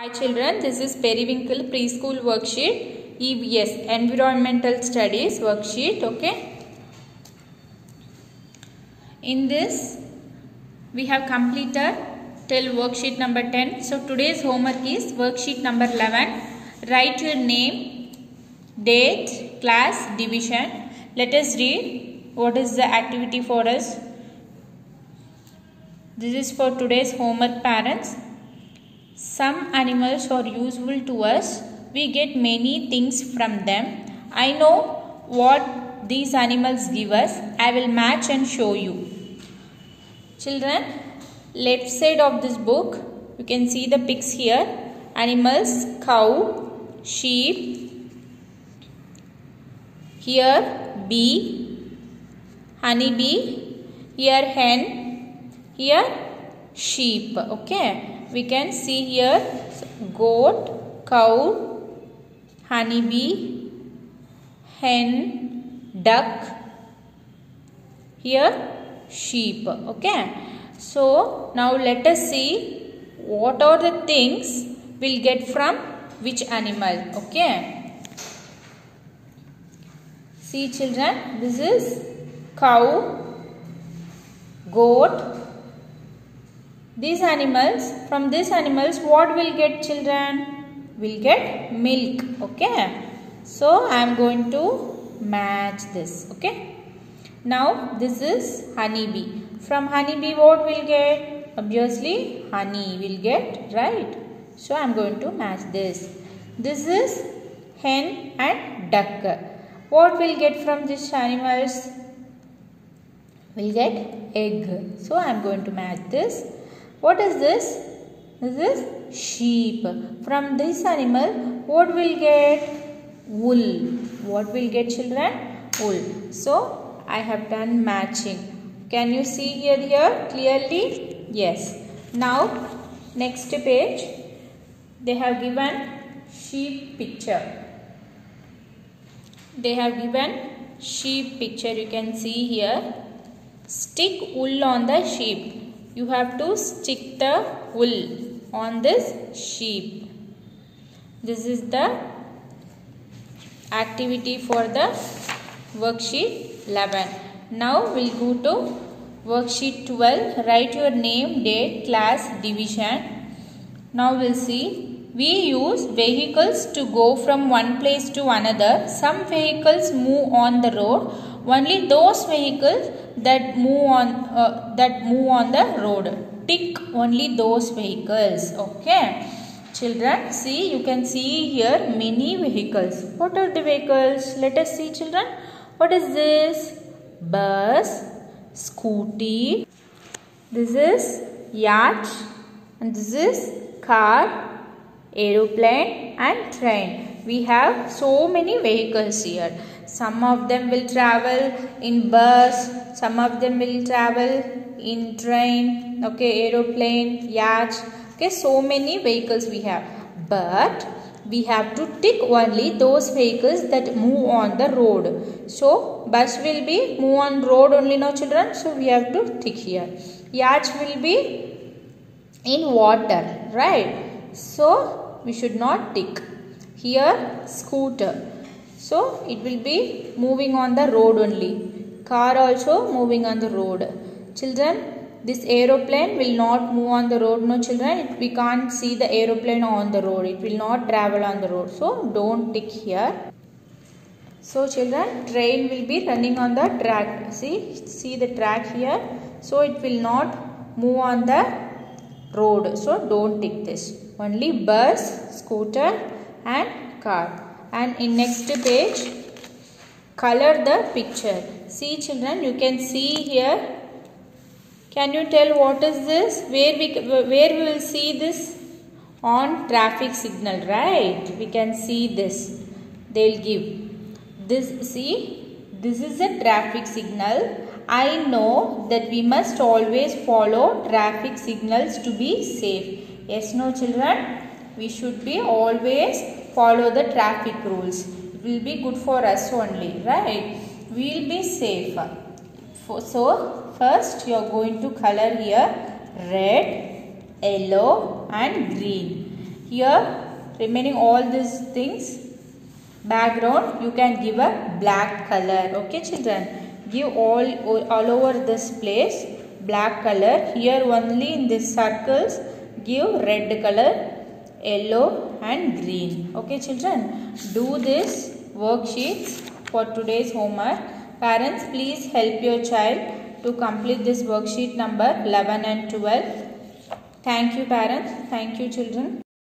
Hi children, this is Periwinkle Preschool Worksheet EVS Environmental Studies Worksheet. Okay. In this, we have completed till worksheet number 10. So today's homework is worksheet number 11. Write your name, date, class, division. Let us read what is the activity for us. This is for today's homework parents. Some animals are useful to us. We get many things from them. I know what these animals give us. I will match and show you. Children, left side of this book, you can see the pics here. Animals, cow, sheep. Here, bee, honey bee. Here, hen. Here, sheep. Okay we can see here goat, cow, honeybee, hen, duck, here sheep. Okay. So now let us see what are the things we'll get from which animal. Okay. See children, this is cow, goat, these animals from these animals what will get children? Will get milk okay? So i am going to match this okay? Now this is honeybee. From honeybee what will get? Obviously honey will get right? So i am going to match this. This is hen and duck. What will get from these animals? Will get egg. So i am going to match this what is this? This is sheep. From this animal, what will get? Wool. What will get children? Wool. So, I have done matching. Can you see here, here clearly? Yes. Now, next page, they have given sheep picture. They have given sheep picture. You can see here. Stick wool on the sheep you have to stick the wool on this sheep. This is the activity for the worksheet 11. Now we'll go to worksheet 12. Write your name, date, class, division. Now we'll see. We use vehicles to go from one place to another. Some vehicles move on the road. Only those vehicles that move on uh, that move on the road. Tick. Only those vehicles. Okay. Children see you can see here many vehicles. What are the vehicles? Let us see children. What is this? Bus scooty. This is yacht. And this is car aeroplane and train. We have so many vehicles here some of them will travel in bus some of them will travel in train okay aeroplane yacht okay so many vehicles we have. But we have to tick only those vehicles that move on the road. So bus will be move on road only no children? So we have to tick here. Yacht will be in water right? So we should not tick. Here scooter so it will be moving on the road only. Car also moving on the road. Children, this aeroplane will not move on the road. No children, it, we can't see the aeroplane on the road. It will not travel on the road. So don't tick here. So children, train will be running on the track. See, see the track here. So it will not move on the road. So don't tick this. Only bus, scooter and car and in next page color the picture. See children you can see here. Can you tell what is this? Where we where we will see this? On traffic signal right? We can see this. They'll give. This see this is a traffic signal. I know that we must always follow traffic signals to be safe. Yes no children? We should be always follow the traffic rules. It will be good for us only, right? We will be safe. So, first you are going to color here red, yellow and green. here remaining all these things background you can give a black color okay children give all all over this place black color here only in these circles give red color yellow and green. Okay children do this worksheets for today's homework. Parents please help your child to complete this worksheet number 11 and 12 thank you parents. Thank you children